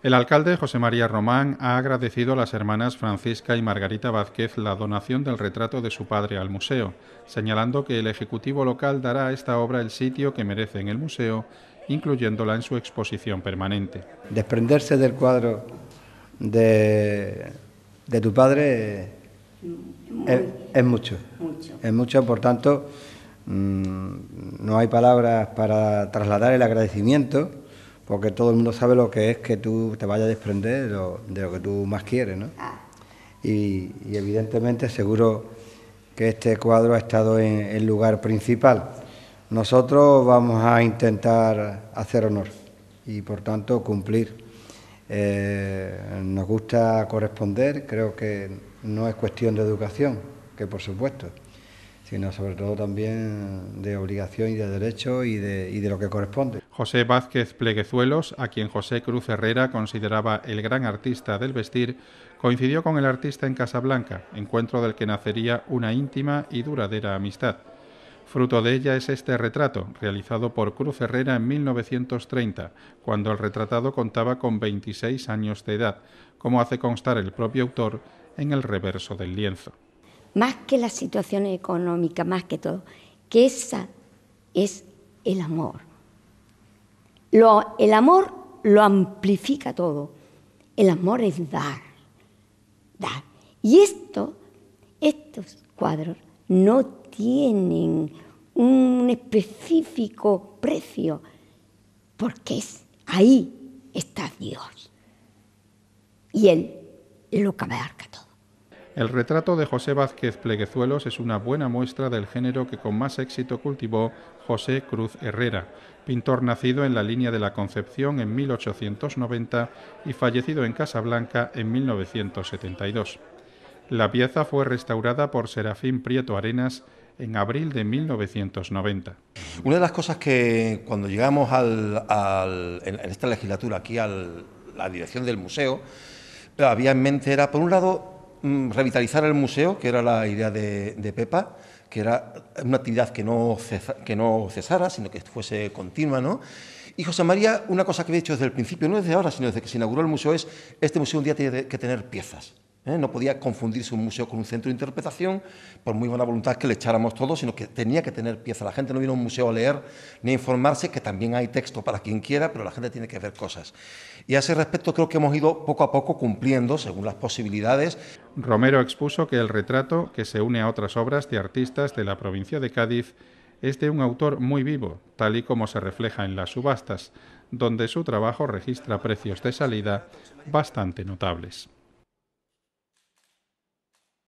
El alcalde José María Román ha agradecido a las hermanas Francisca y Margarita Vázquez la donación del retrato de su padre al museo, señalando que el Ejecutivo local dará a esta obra el sitio que merece en el museo, incluyéndola en su exposición permanente. Desprenderse del cuadro de, tu padre es, mucho, es mucho, por tanto, mm, no hay palabras para trasladar el agradecimiento porque todo el mundo sabe lo que es que tú te vayas a desprender de lo, que tú más quieres, ¿no? Ah. Y, evidentemente seguro que este cuadro ha estado en el lugar principal. Nosotros vamos a intentar hacer honor y por tanto cumplir. Eh, nos gusta corresponder, creo que no es cuestión de educación, que por supuesto, sino sobre todo también de obligación y de derecho y de, y de lo que corresponde. José Vázquez Pleguezuelos, a quien José Cruz Herrera consideraba el gran artista del vestir, coincidió con el artista en Casablanca, encuentro del que nacería una íntima y duradera amistad. Fruto de ella es este retrato, realizado por Cruz Herrera en 1930, cuando el retratado contaba con 26 años de edad, como hace constar el propio autor en el reverso del lienzo más que la situación económica, más que todo, que esa es el amor. El amor lo amplifica todo. El amor es dar, dar. Y esto, estos cuadros no tienen un específico precio, porque es ahí está Dios. Y Él lo abarca todo. El retrato de José Vázquez Pleguezuelos es una buena muestra del género que con más éxito cultivó José Cruz Herrera, pintor nacido en la línea de la Concepción en 1890 y fallecido en Casablanca en 1972. La pieza fue restaurada por Serafín Prieto Arenas en abril de 1990. Una de las cosas que cuando llegamos en esta legislatura aquí a la dirección del museo, había en mente era, por un lado, revitalizar el museo, que era la idea de, Pepa, que era una actividad que no, que no cesara, sino que fuese continua, ¿no? Y José María, una cosa que he dicho desde el principio, no desde ahora, sino desde que se inauguró el museo, es este museo un día tiene que tener piezas. ¿Eh? No podía confundirse un museo con un centro de interpretación, por muy buena voluntad que le echáramos todo, sino que tenía que tener piezas. La gente no viene a un museo a leer ni a informarse, que también hay texto para quien quiera, pero la gente tiene que ver cosas. Y a ese respecto creo que hemos ido poco a poco cumpliendo, según las posibilidades. Romero expuso que el retrato, que se une a otras obras de artistas de la provincia de Cádiz, es de un autor muy vivo, tal y como se refleja en las subastas, donde su trabajo registra precios de salida bastante notables.